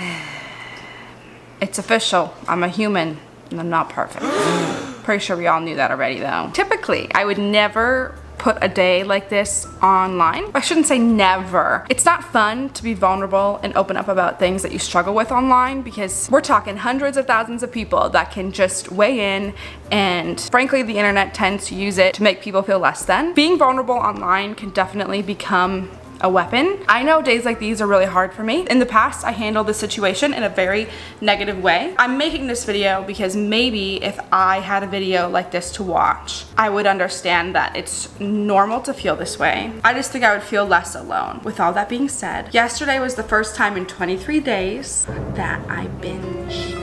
It's official. I'm a human and I'm not perfect. Pretty sure we all knew that already though. Typically, I would never put a day like this online. I shouldn't say never. It's not fun to be vulnerable and open up about things that you struggle with online because we're talking hundreds of thousands of people that can just weigh in and frankly the internet tends to use it to make people feel less than. Being vulnerable online can definitely become a weapon. I know days like these are really hard for me. In the past, I handled the situation in a very negative way. I'm making this video because maybe if I had a video like this to watch, I would understand that it's normal to feel this way. I just think I would feel less alone. With all that being said, yesterday was the first time in 23 days that I binged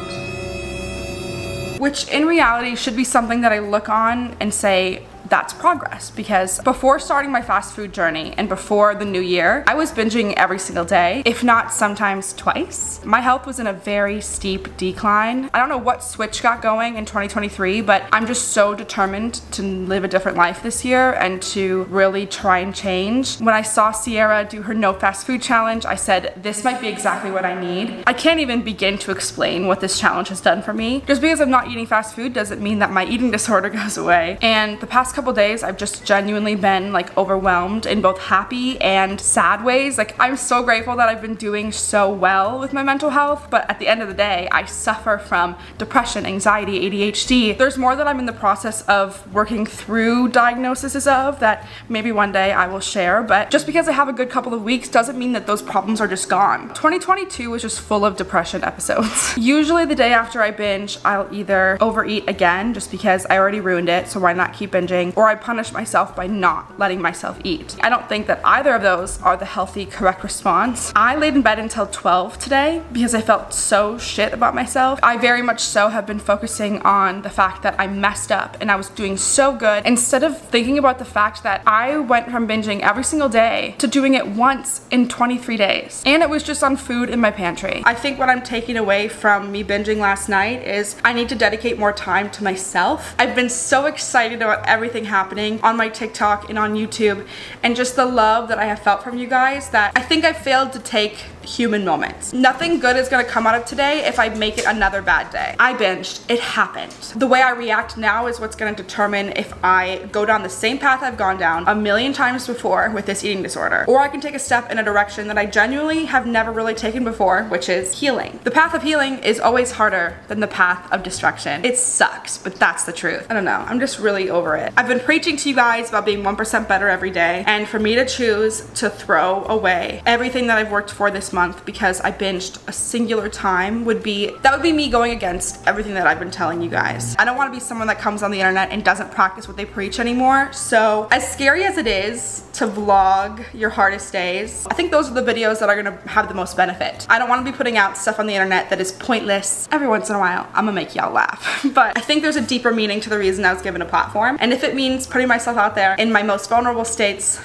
which in reality should be something that I look on and say, that's progress because before starting my fast food journey and before the new year, I was binging every single day, if not sometimes twice. My health was in a very steep decline. I don't know what switch got going in 2023, but I'm just so determined to live a different life this year and to really try and change. When I saw Sierra do her no fast food challenge, I said, this might be exactly what I need. I can't even begin to explain what this challenge has done for me. Just because I'm not eating fast food doesn't mean that my eating disorder goes away. And the past couple days, I've just genuinely been like overwhelmed in both happy and sad ways. Like I'm so grateful that I've been doing so well with my mental health, but at the end of the day, I suffer from depression, anxiety, ADHD. There's more that I'm in the process of working through diagnoses of that maybe one day I will share, but just because I have a good couple of weeks doesn't mean that those problems are just gone. 2022 was just full of depression episodes. Usually the day after I binge, I'll either overeat again just because I already ruined it, so why not keep binging? Or I punish myself by not letting myself eat. I don't think that either of those are the healthy, correct response. I laid in bed until 12 today because I felt so shit about myself. I very much so have been focusing on the fact that I messed up and I was doing so good instead of thinking about the fact that I went from binging every single day to doing it once in 23 days. And it was just on food in my pantry. I think what I'm taking away from me binging last night is I need to dedicate more time to myself. I've been so excited about everything everything happening on my TikTok and on YouTube and just the love that I have felt from you guys that I think I failed to take human moments. Nothing good is gonna come out of today if I make it another bad day. I binged, it happened. The way I react now is what's gonna determine if I go down the same path I've gone down a million times before with this eating disorder, or I can take a step in a direction that I genuinely have never really taken before, which is healing. The path of healing is always harder than the path of destruction. It sucks, but that's the truth. I don't know, I'm just really over it. I've been preaching to you guys about being 1% better every day, and for me to choose to throw away everything that I've worked for this month month because I binged a singular time would be, that would be me going against everything that I've been telling you guys. I don't want to be someone that comes on the internet and doesn't practice what they preach anymore. So as scary as it is to vlog your hardest days, I think those are the videos that are going to have the most benefit. I don't want to be putting out stuff on the internet that is pointless. Every once in a while, I'm gonna make y'all laugh. but I think there's a deeper meaning to the reason I was given a platform. And if it means putting myself out there in my most vulnerable states,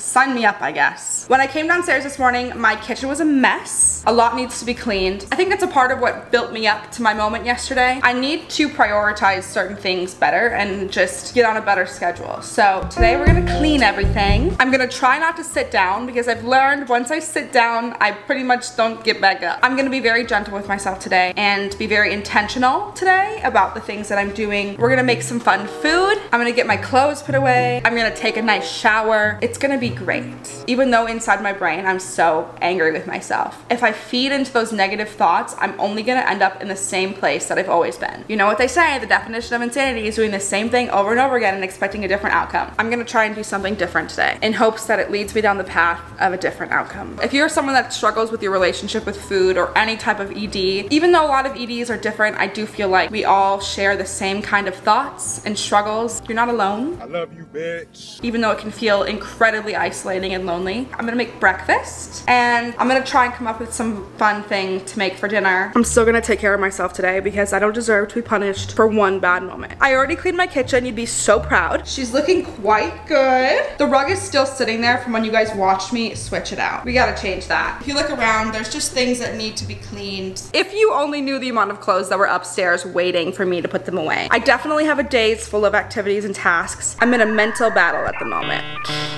sign me up, I guess. When I came downstairs this morning, my kitchen was a mess. A lot needs to be cleaned. I think that's a part of what built me up to my moment yesterday. I need to prioritize certain things better and just get on a better schedule. So today we're gonna clean everything. I'm gonna try not to sit down because I've learned once I sit down, I pretty much don't get back up. I'm gonna be very gentle with myself today and be very intentional today about the things that I'm doing. We're gonna make some fun food. I'm gonna get my clothes put away. I'm gonna take a nice shower. It's gonna be great. Even though inside my brain I'm so angry with myself. If I feed into those negative thoughts, I'm only gonna end up in the same place that I've always been. You know what they say, the definition of insanity is doing the same thing over and over again and expecting a different outcome. I'm gonna try and do something different today in hopes that it leads me down the path of a different outcome. If you're someone that struggles with your relationship with food or any type of ED, even though a lot of EDs are different, I do feel like we all share the same kind of thoughts and struggles. You're not alone. I love you, bitch. Even though it can feel incredibly isolating and lonely. I'm gonna make breakfast and I'm gonna try and come up with some fun thing to make for dinner. I'm still gonna take care of myself today because I don't deserve to be punished for one bad moment. I already cleaned my kitchen, you'd be so proud. She's looking quite good. The rug is still sitting there from when you guys watched me switch it out. We gotta change that. If you look around, there's just things that need to be cleaned. If you only knew the amount of clothes that were upstairs waiting for me to put them away. I definitely have a days full of activities and tasks. I'm in a mental battle at the moment.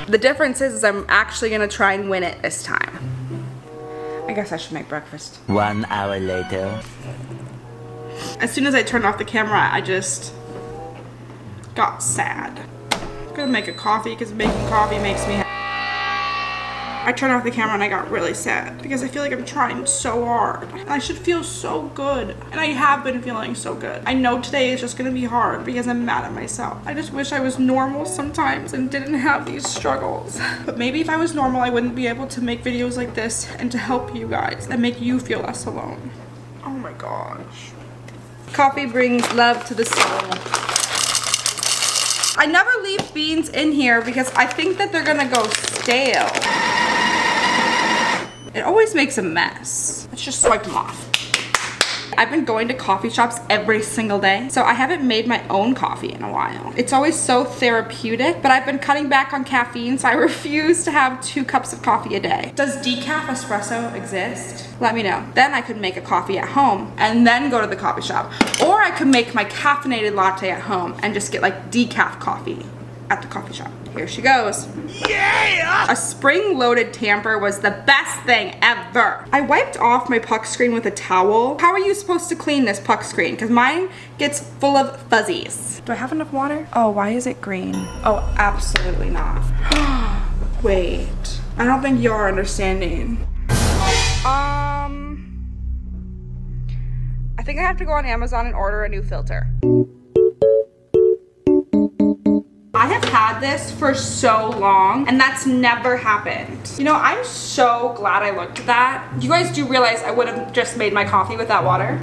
The difference is, is I'm actually gonna try and win it this time. I I guess I should make breakfast. One hour later. As soon as I turned off the camera, I just got sad. I'm gonna make a coffee because making coffee makes me happy. I turned off the camera and I got really sad because I feel like I'm trying so hard. And I should feel so good. And I have been feeling so good. I know today is just gonna be hard because I'm mad at myself. I just wish I was normal sometimes and didn't have these struggles. But maybe if I was normal, I wouldn't be able to make videos like this and to help you guys and make you feel less alone. Oh my gosh. Coffee brings love to the soul. I never leave beans in here because I think that they're gonna go stale. It always makes a mess. Let's just swipe them off. I've been going to coffee shops every single day, so I haven't made my own coffee in a while. It's always so therapeutic, but I've been cutting back on caffeine, so I refuse to have two cups of coffee a day. Does decaf espresso exist? Let me know. Then I could make a coffee at home and then go to the coffee shop. Or I could make my caffeinated latte at home and just get like decaf coffee at the coffee shop. Here she goes. Yeah! A spring-loaded tamper was the best thing ever. I wiped off my puck screen with a towel. How are you supposed to clean this puck screen? Because mine gets full of fuzzies. Do I have enough water? Oh, why is it green? Oh, absolutely not. Wait, I don't think you're understanding. Um, I think I have to go on Amazon and order a new filter. Had this for so long and that's never happened. You know, I'm so glad I looked at that. You guys do realize I would have just made my coffee with that water?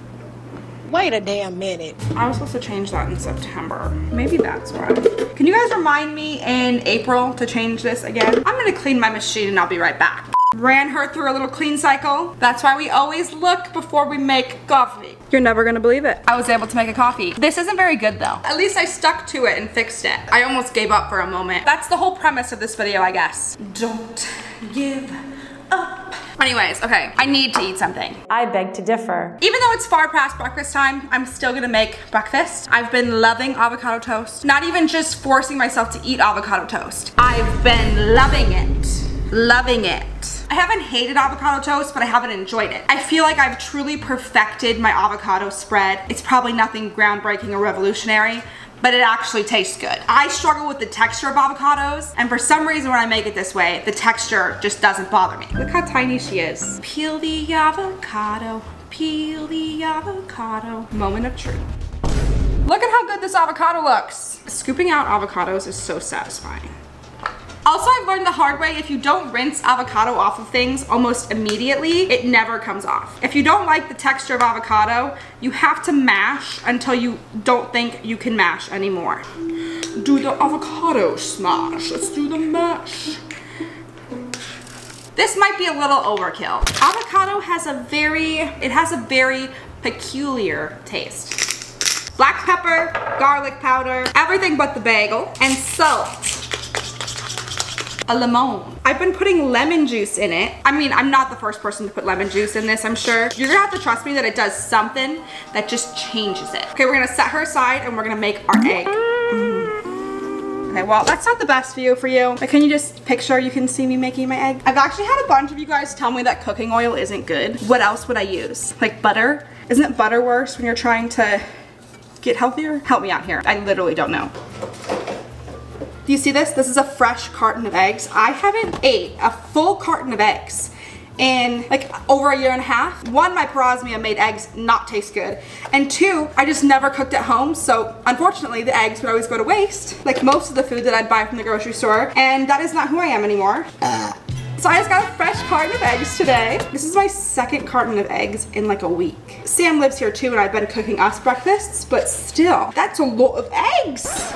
Wait a damn minute. I was supposed to change that in September. Maybe that's why. Can you guys remind me in April to change this again? I'm gonna clean my machine and I'll be right back. Ran her through a little clean cycle. That's why we always look before we make coffee. You're never gonna believe it. I was able to make a coffee. This isn't very good though. At least I stuck to it and fixed it. I almost gave up for a moment. That's the whole premise of this video, I guess. Don't give up. Anyways, okay, I need to eat something. I beg to differ. Even though it's far past breakfast time, I'm still gonna make breakfast. I've been loving avocado toast. Not even just forcing myself to eat avocado toast. I've been loving it. Loving it. I haven't hated avocado toast, but I haven't enjoyed it. I feel like I've truly perfected my avocado spread. It's probably nothing groundbreaking or revolutionary, but it actually tastes good. I struggle with the texture of avocados, and for some reason when I make it this way, the texture just doesn't bother me. Look how tiny she is. Peel the avocado, peel the avocado. Moment of truth. Look at how good this avocado looks. Scooping out avocados is so satisfying. Also, I've learned the hard way, if you don't rinse avocado off of things almost immediately, it never comes off. If you don't like the texture of avocado, you have to mash until you don't think you can mash anymore. Do the avocado smash. Let's do the mash. This might be a little overkill. Avocado has a very, it has a very peculiar taste. Black pepper, garlic powder, everything but the bagel, and salt a lemon. I've been putting lemon juice in it. I mean, I'm not the first person to put lemon juice in this, I'm sure. You're gonna have to trust me that it does something that just changes it. Okay, we're gonna set her aside and we're gonna make our egg. Mm. Okay, well, that's not the best view for you, but can you just picture you can see me making my egg? I've actually had a bunch of you guys tell me that cooking oil isn't good. What else would I use? Like butter? Isn't butter worse when you're trying to get healthier? Help me out here. I literally don't know. Do you see this? This is a fresh carton of eggs. I haven't ate a full carton of eggs in like over a year and a half. One, my parosmia made eggs not taste good. And two, I just never cooked at home. So unfortunately the eggs would always go to waste, like most of the food that I'd buy from the grocery store. And that is not who I am anymore. So I just got a fresh carton of eggs today. This is my second carton of eggs in like a week. Sam lives here too and I've been cooking us breakfasts, but still, that's a lot of eggs.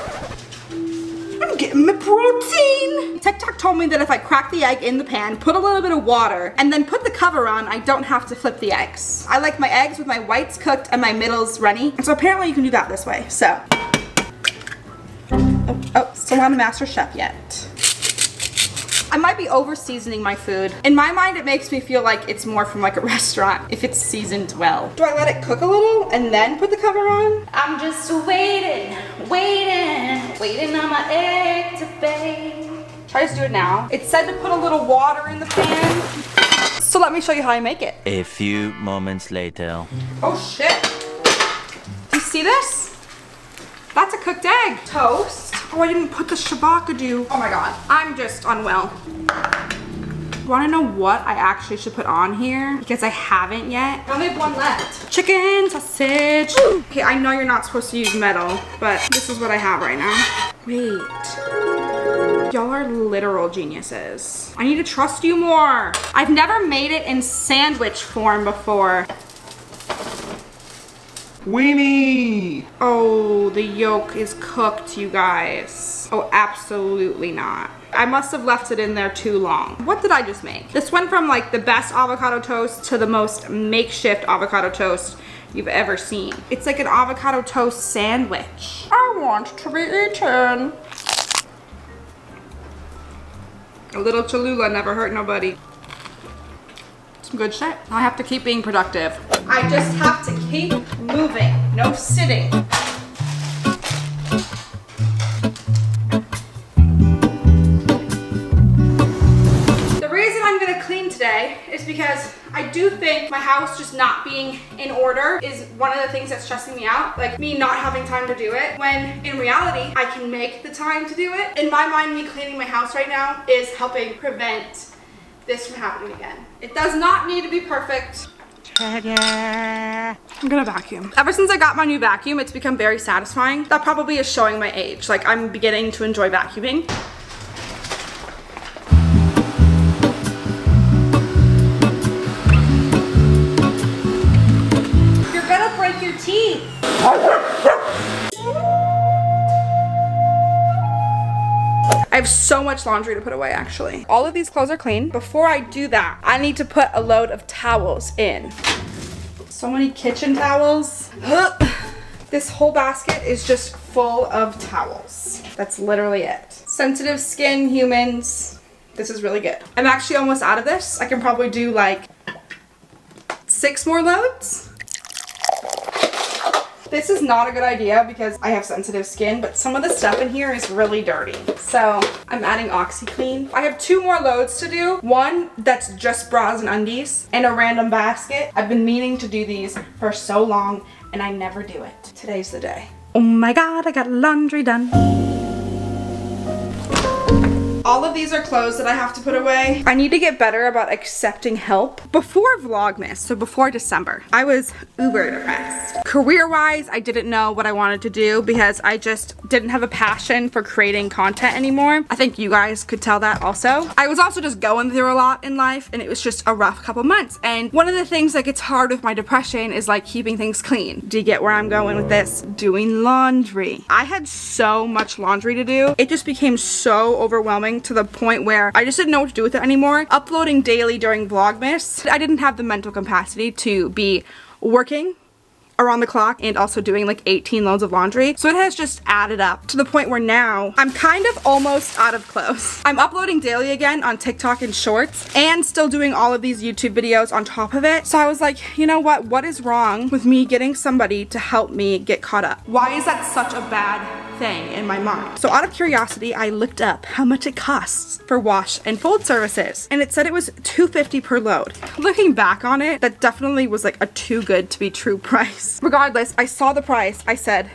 I'm getting my protein. TikTok told me that if I crack the egg in the pan, put a little bit of water, and then put the cover on, I don't have to flip the eggs. I like my eggs with my whites cooked and my middles runny. And so apparently you can do that this way, so. Oh, oh still not a master chef yet. I might be over seasoning my food. In my mind, it makes me feel like it's more from like a restaurant if it's seasoned well. Do I let it cook a little and then put the cover on? I'm just waiting, waiting, waiting on my egg to bake. Should I just do it now? It said to put a little water in the pan. So let me show you how I make it. A few moments later. Oh shit. Do you see this? That's a cooked egg. Toast. Oh, I didn't put the shabakadu. Oh my god. I'm just unwell. Want to know what I actually should put on here? Because I haven't yet. I only have one left. Chicken, sausage. Okay, I know you're not supposed to use metal, but this is what I have right now. Wait. Y'all are literal geniuses. I need to trust you more. I've never made it in sandwich form before. Weenie! Oh, the yolk is cooked, you guys. Oh, absolutely not. I must have left it in there too long. What did I just make? This went from like the best avocado toast to the most makeshift avocado toast you've ever seen. It's like an avocado toast sandwich. I want to be eaten. A little Cholula never hurt nobody. Some good shit. I have to keep being productive. I just have to keep moving. No sitting. The reason I'm gonna clean today is because I do think my house just not being in order is one of the things that's stressing me out. Like me not having time to do it when in reality I can make the time to do it. In my mind, me cleaning my house right now is helping prevent this from happening again. It does not need to be perfect. I'm gonna vacuum. Ever since I got my new vacuum, it's become very satisfying. That probably is showing my age. Like I'm beginning to enjoy vacuuming. You're gonna break your teeth. Have so much laundry to put away actually. All of these clothes are clean. Before I do that, I need to put a load of towels in. So many kitchen towels. This whole basket is just full of towels. That's literally it. Sensitive skin humans. This is really good. I'm actually almost out of this. I can probably do like six more loads. This is not a good idea because I have sensitive skin, but some of the stuff in here is really dirty. So I'm adding OxiClean. I have two more loads to do. One that's just bras and undies and a random basket. I've been meaning to do these for so long and I never do it. Today's the day. Oh my God, I got laundry done. All of these are clothes that I have to put away. I need to get better about accepting help. Before Vlogmas, so before December, I was uber depressed. Career-wise, I didn't know what I wanted to do because I just didn't have a passion for creating content anymore. I think you guys could tell that also. I was also just going through a lot in life and it was just a rough couple months. And one of the things that gets hard with my depression is like keeping things clean. Do you get where I'm going with this? Doing laundry. I had so much laundry to do. It just became so overwhelming to the point where I just didn't know what to do with it anymore. Uploading daily during Vlogmas, I didn't have the mental capacity to be working around the clock and also doing like 18 loads of laundry. So it has just added up to the point where now I'm kind of almost out of clothes. I'm uploading daily again on TikTok and shorts and still doing all of these YouTube videos on top of it. So I was like, you know what? What is wrong with me getting somebody to help me get caught up? Why is that such a bad thing in my mind? So out of curiosity, I looked up how much it costs for wash and fold services and it said it was 250 per load. Looking back on it, that definitely was like a too good to be true price. Regardless, I saw the price. I said,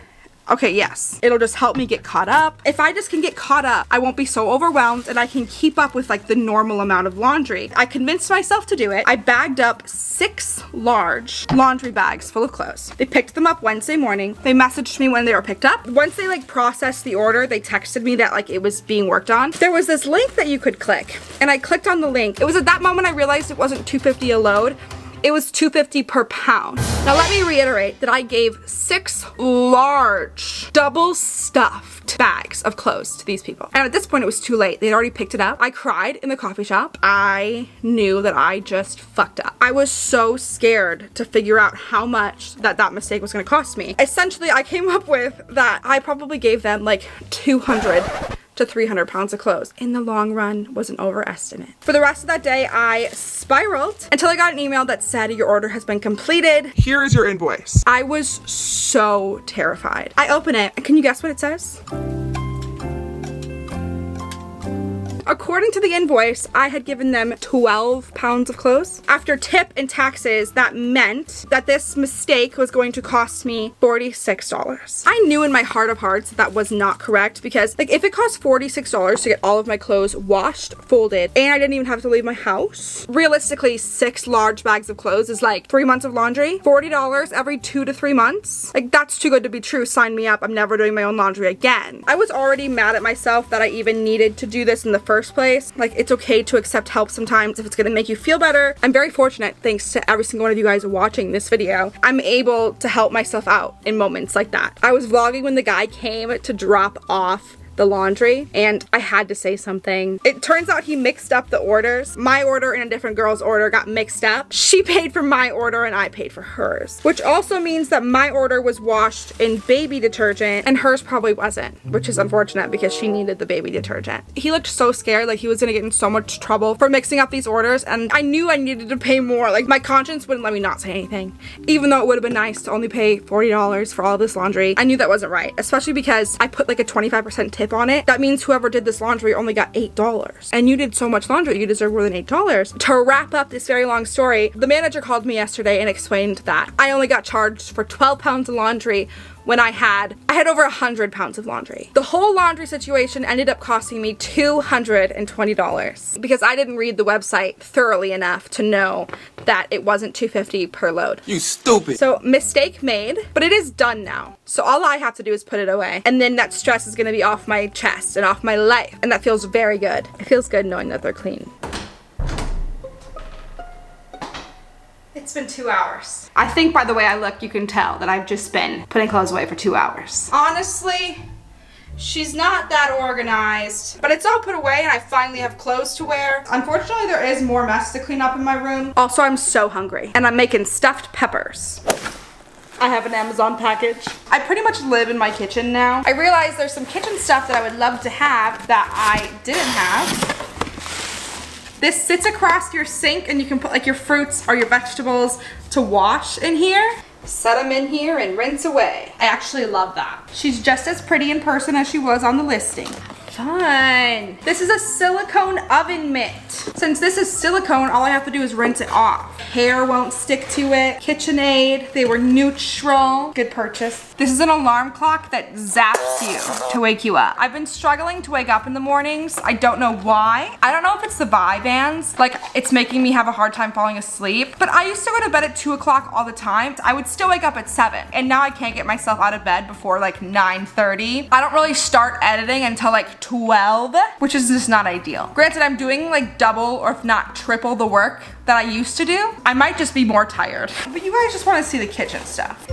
okay, yes, it'll just help me get caught up. If I just can get caught up, I won't be so overwhelmed and I can keep up with like the normal amount of laundry. I convinced myself to do it. I bagged up six large laundry bags full of clothes. They picked them up Wednesday morning. They messaged me when they were picked up. Once they like processed the order, they texted me that like it was being worked on. There was this link that you could click and I clicked on the link. It was at that moment I realized it wasn't 250 a load it was 250 per pound. Now let me reiterate that I gave six large, double stuffed bags of clothes to these people. And at this point it was too late. They'd already picked it up. I cried in the coffee shop. I knew that I just fucked up. I was so scared to figure out how much that that mistake was gonna cost me. Essentially, I came up with that I probably gave them like 200 to 300 pounds of clothes. In the long run was an overestimate. For the rest of that day, I spiraled until I got an email that said your order has been completed. Here is your invoice. I was so terrified. I open it, and can you guess what it says? According to the invoice, I had given them 12 pounds of clothes. After tip and taxes, that meant that this mistake was going to cost me $46. I knew in my heart of hearts that, that was not correct because like if it cost $46 to get all of my clothes washed, folded, and I didn't even have to leave my house, realistically six large bags of clothes is like three months of laundry. $40 every two to three months. Like that's too good to be true. Sign me up. I'm never doing my own laundry again. I was already mad at myself that I even needed to do this in the first place. Like it's okay to accept help sometimes if it's gonna make you feel better. I'm very fortunate thanks to every single one of you guys watching this video. I'm able to help myself out in moments like that. I was vlogging when the guy came to drop off the laundry and I had to say something. It turns out he mixed up the orders. My order and a different girl's order got mixed up. She paid for my order and I paid for hers, which also means that my order was washed in baby detergent and hers probably wasn't, which is unfortunate because she needed the baby detergent. He looked so scared like he was gonna get in so much trouble for mixing up these orders and I knew I needed to pay more. Like my conscience wouldn't let me not say anything, even though it would have been nice to only pay $40 for all this laundry. I knew that wasn't right, especially because I put like a 25% tip on it, that means whoever did this laundry only got $8. And you did so much laundry, you deserve more than $8. To wrap up this very long story, the manager called me yesterday and explained that I only got charged for 12 pounds of laundry when I had, I had over 100 pounds of laundry. The whole laundry situation ended up costing me $220 because I didn't read the website thoroughly enough to know that it wasn't 250 per load. You stupid. So mistake made, but it is done now. So all I have to do is put it away. And then that stress is gonna be off my chest and off my life. And that feels very good. It feels good knowing that they're clean. It's been two hours. I think by the way I look, you can tell that I've just been putting clothes away for two hours. Honestly, She's not that organized, but it's all put away and I finally have clothes to wear. Unfortunately, there is more mess to clean up in my room. Also, I'm so hungry and I'm making stuffed peppers. I have an Amazon package. I pretty much live in my kitchen now. I realize there's some kitchen stuff that I would love to have that I didn't have. This sits across your sink and you can put like your fruits or your vegetables to wash in here. Set them in here and rinse away. I actually love that. She's just as pretty in person as she was on the listing. Fun. This is a silicone oven mitt. Since this is silicone, all I have to do is rinse it off. Hair won't stick to it. KitchenAid, they were neutral. Good purchase. This is an alarm clock that zaps you to wake you up. I've been struggling to wake up in the mornings. I don't know why. I don't know if it's the Vyvanse. Like, it's making me have a hard time falling asleep. But I used to go to bed at 2 o'clock all the time. I would still wake up at 7. And now I can't get myself out of bed before like 9.30. I don't really start editing until like 12, which is just not ideal. Granted, I'm doing like double or if not triple the work that I used to do. I might just be more tired. But you guys just wanna see the kitchen stuff.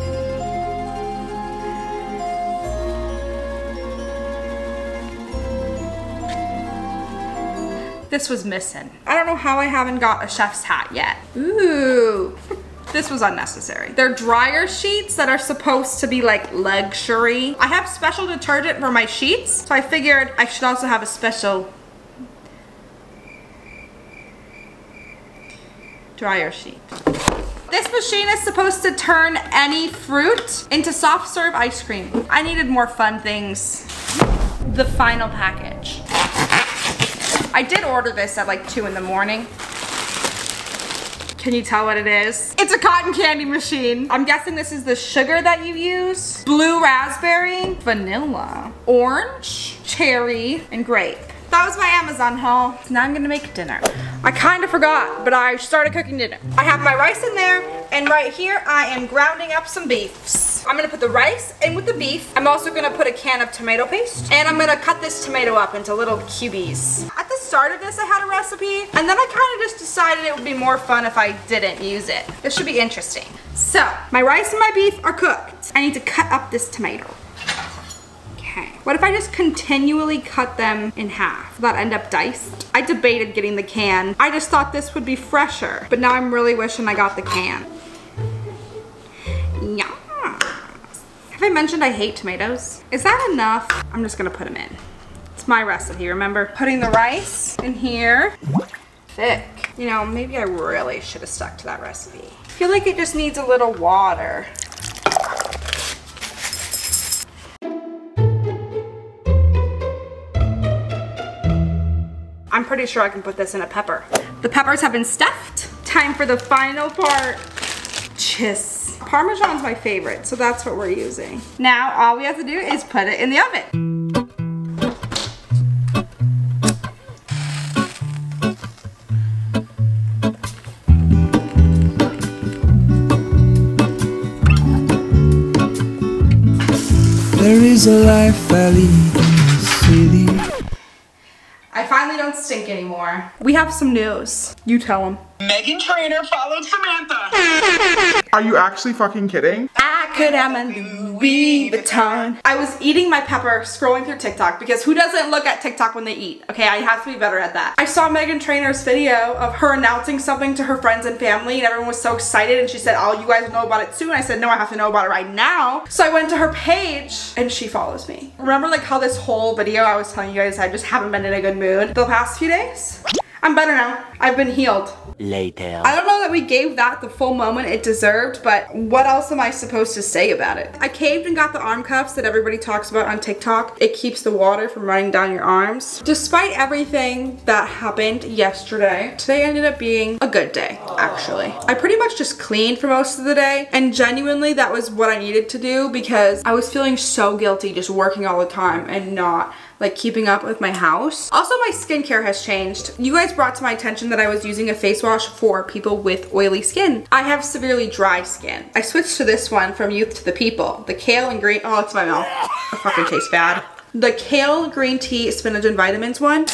This was missing. I don't know how I haven't got a chef's hat yet. Ooh. This was unnecessary. They're dryer sheets that are supposed to be like luxury. I have special detergent for my sheets, so I figured I should also have a special dryer sheet. This machine is supposed to turn any fruit into soft serve ice cream. I needed more fun things. The final package. I did order this at like two in the morning. Can you tell what it is? It's a cotton candy machine. I'm guessing this is the sugar that you use. Blue raspberry, vanilla, orange, cherry, and grape. That was my Amazon haul. Now I'm gonna make dinner. I kind of forgot, but I started cooking dinner. I have my rice in there, and right here I am grounding up some beefs. I'm gonna put the rice in with the beef. I'm also gonna put a can of tomato paste, and I'm gonna cut this tomato up into little cubies. The start of this, I had a recipe, and then I kind of just decided it would be more fun if I didn't use it. This should be interesting. So, my rice and my beef are cooked. I need to cut up this tomato. Okay. What if I just continually cut them in half? Will that end up diced? I debated getting the can. I just thought this would be fresher, but now I'm really wishing I got the can. Yeah. Have I mentioned I hate tomatoes? Is that enough? I'm just gonna put them in. My recipe, remember? Putting the rice in here. Thick. You know, maybe I really should have stuck to that recipe. I feel like it just needs a little water. I'm pretty sure I can put this in a pepper. The peppers have been stuffed. Time for the final part. Cheese. Parmesan's my favorite, so that's what we're using. Now, all we have to do is put it in the oven. Is a life I lead in the city. I finally don't stink anymore. We have some news. You tell them. Meghan Trainor followed Samantha. Are you actually fucking kidding? I could have my Louis Vuitton. I was eating my pepper, scrolling through TikTok, because who doesn't look at TikTok when they eat? Okay, I have to be better at that. I saw Meghan Trainor's video of her announcing something to her friends and family, and everyone was so excited, and she said, oh, you guys will know about it soon. I said, no, I have to know about it right now. So I went to her page, and she follows me. Remember like how this whole video I was telling you guys I just haven't been in a good mood the past few days? I'm better now. I've been healed. Later. I don't know that we gave that the full moment it deserved, but what else am I supposed to say about it? I caved and got the arm cuffs that everybody talks about on TikTok. It keeps the water from running down your arms. Despite everything that happened yesterday, today ended up being a good day, actually. I pretty much just cleaned for most of the day, and genuinely that was what I needed to do because I was feeling so guilty just working all the time and not like keeping up with my house. Also, my skincare has changed. You guys brought to my attention that I was using a face wash for people with oily skin. I have severely dry skin. I switched to this one from Youth to the People. The kale and green, oh, it's my mouth. It fucking tastes bad. The kale, green tea, spinach, and vitamins one.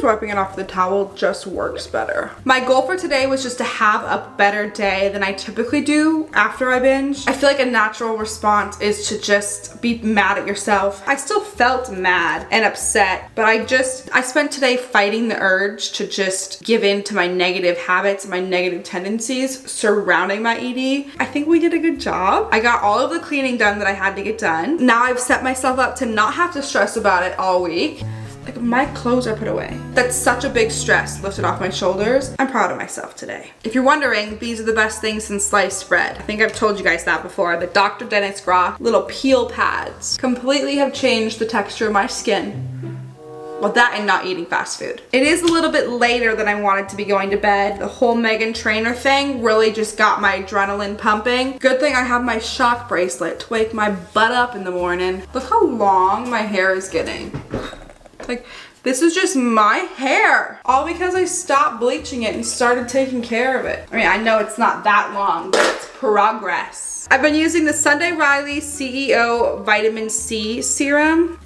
Sometimes wiping it off the towel just works better. My goal for today was just to have a better day than I typically do after I binge. I feel like a natural response is to just be mad at yourself. I still felt mad and upset, but I just, I spent today fighting the urge to just give in to my negative habits, my negative tendencies surrounding my ED. I think we did a good job. I got all of the cleaning done that I had to get done. Now I've set myself up to not have to stress about it all week. Like my clothes are put away. That's such a big stress lifted off my shoulders. I'm proud of myself today. If you're wondering, these are the best things since sliced bread. I think I've told you guys that before. The Dr. Dennis Gross little peel pads completely have changed the texture of my skin. Well, that and not eating fast food. It is a little bit later than I wanted to be going to bed. The whole Meghan Trainor thing really just got my adrenaline pumping. Good thing I have my shock bracelet to wake my butt up in the morning. Look how long my hair is getting. Like, this is just my hair. All because I stopped bleaching it and started taking care of it. I mean, I know it's not that long, but it's progress. I've been using the Sunday Riley CEO Vitamin C Serum.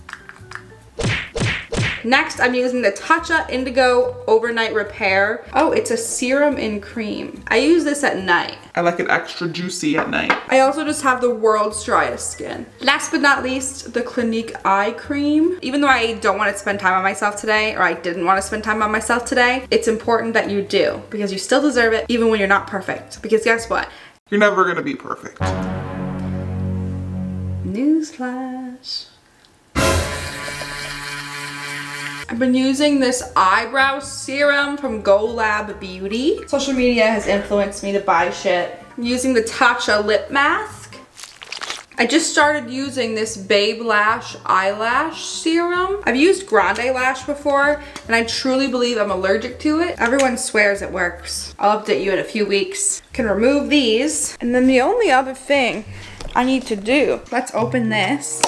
Next, I'm using the Tatcha Indigo Overnight Repair. Oh, it's a serum in cream. I use this at night. I like it extra juicy at night. I also just have the world's driest skin. Last but not least, the Clinique Eye Cream. Even though I don't want to spend time on myself today, or I didn't want to spend time on myself today, it's important that you do because you still deserve it even when you're not perfect. Because guess what? You're never gonna be perfect. Newsflash. I've been using this eyebrow serum from GoLab Beauty. Social media has influenced me to buy shit. I'm using the Tatcha lip mask. I just started using this Babe Lash eyelash serum. I've used Grande Lash before and I truly believe I'm allergic to it. Everyone swears it works. I'll update you in a few weeks. Can remove these. And then the only other thing I need to do, let's open this.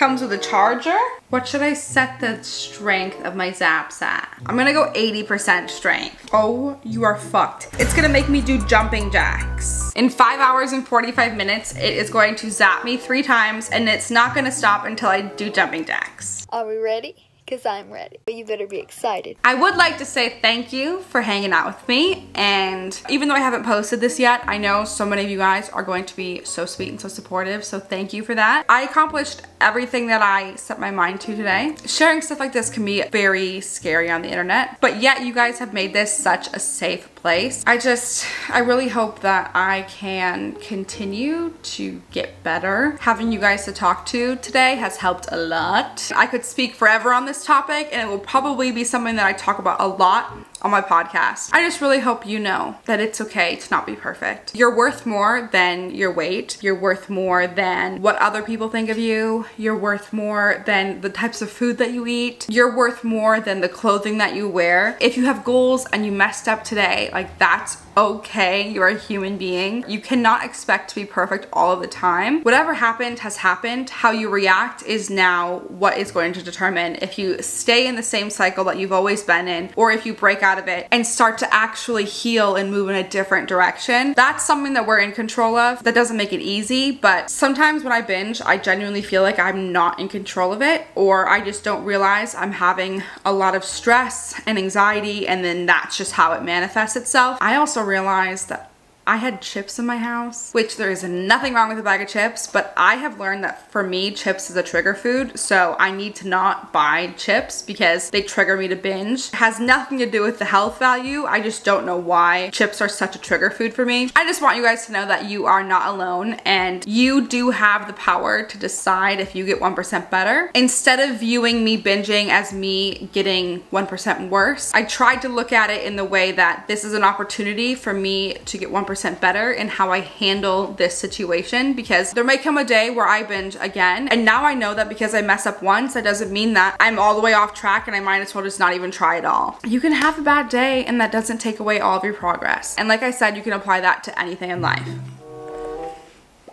Comes with a charger. What should I set the strength of my zaps at? I'm gonna go 80% strength. Oh, you are fucked. It's gonna make me do jumping jacks. In five hours and 45 minutes, it is going to zap me three times and it's not gonna stop until I do jumping jacks. Are we ready? Because I'm ready. But you better be excited. I would like to say thank you for hanging out with me and even though I haven't posted this yet, I know so many of you guys are going to be so sweet and so supportive, so thank you for that. I accomplished everything that I set my mind to today. Sharing stuff like this can be very scary on the internet, but yet you guys have made this such a safe place. I just, I really hope that I can continue to get better. Having you guys to talk to today has helped a lot. I could speak forever on this topic and it will probably be something that I talk about a lot on my podcast. I just really hope you know that it's okay to not be perfect. You're worth more than your weight. You're worth more than what other people think of you. You're worth more than the types of food that you eat. You're worth more than the clothing that you wear. If you have goals and you messed up today, like that's okay. You're a human being. You cannot expect to be perfect all the time. Whatever happened has happened. How you react is now what is going to determine if you stay in the same cycle that you've always been in or if you break out of it and start to actually heal and move in a different direction. That's something that we're in control of. That doesn't make it easy, but sometimes when I binge, I genuinely feel like I'm not in control of it or I just don't realize I'm having a lot of stress and anxiety and then that's just how it manifests itself. I also realized that I had chips in my house, which there is nothing wrong with a bag of chips, but I have learned that for me, chips is a trigger food, so I need to not buy chips because they trigger me to binge. It has nothing to do with the health value, I just don't know why chips are such a trigger food for me. I just want you guys to know that you are not alone and you do have the power to decide if you get 1% better. Instead of viewing me binging as me getting 1% worse, I tried to look at it in the way that this is an opportunity for me to get 1% better in how I handle this situation because there may come a day where I binge again. And now I know that because I mess up once, that doesn't mean that I'm all the way off track and I might as well just not even try at all. You can have a bad day and that doesn't take away all of your progress. And like I said, you can apply that to anything in life.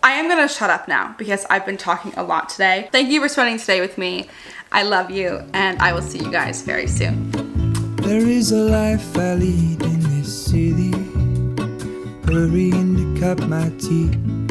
I am gonna shut up now because I've been talking a lot today. Thank you for spending today with me. I love you and I will see you guys very soon. There is a life I lead in this city hurrying to cut my teeth